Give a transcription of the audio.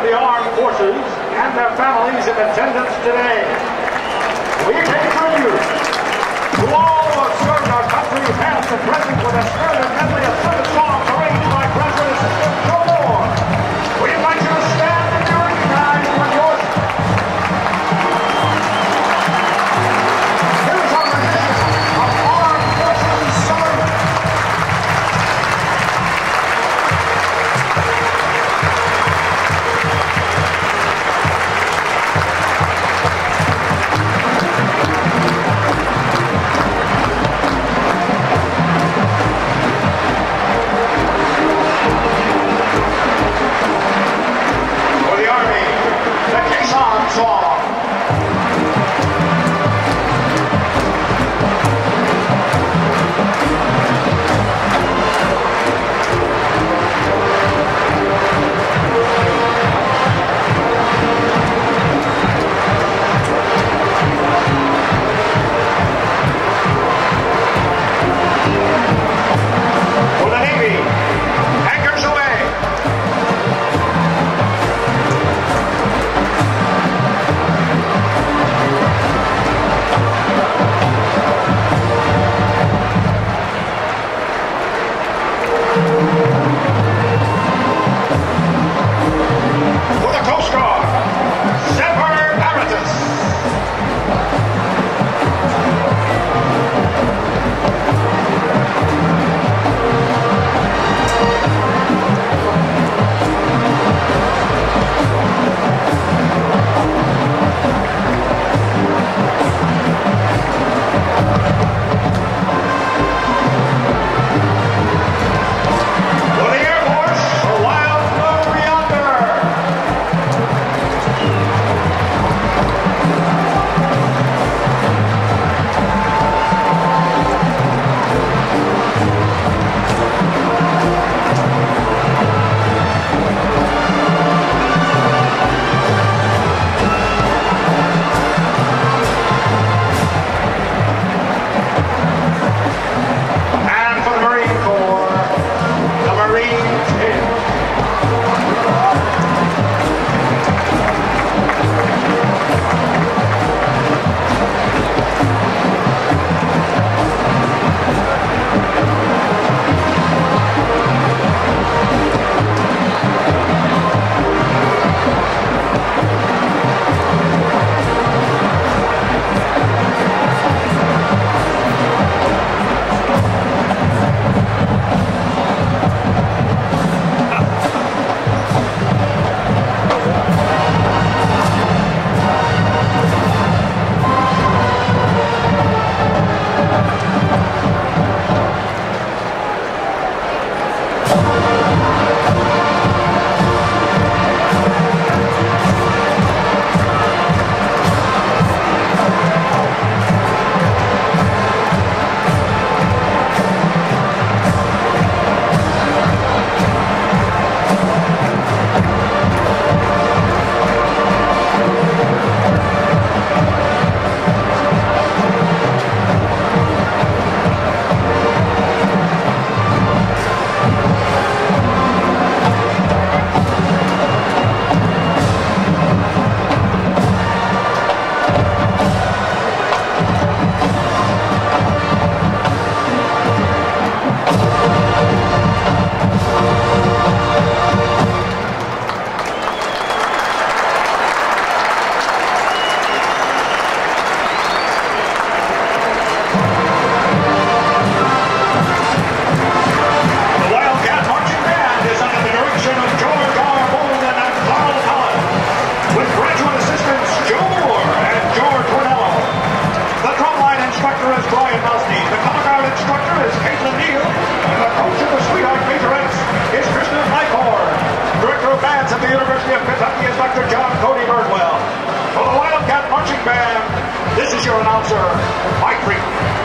of the armed forces and their families in attendance today. We pay tribute to all who have served our country past and present with a spirit and deadly of service is your announcer, Mike Freeman.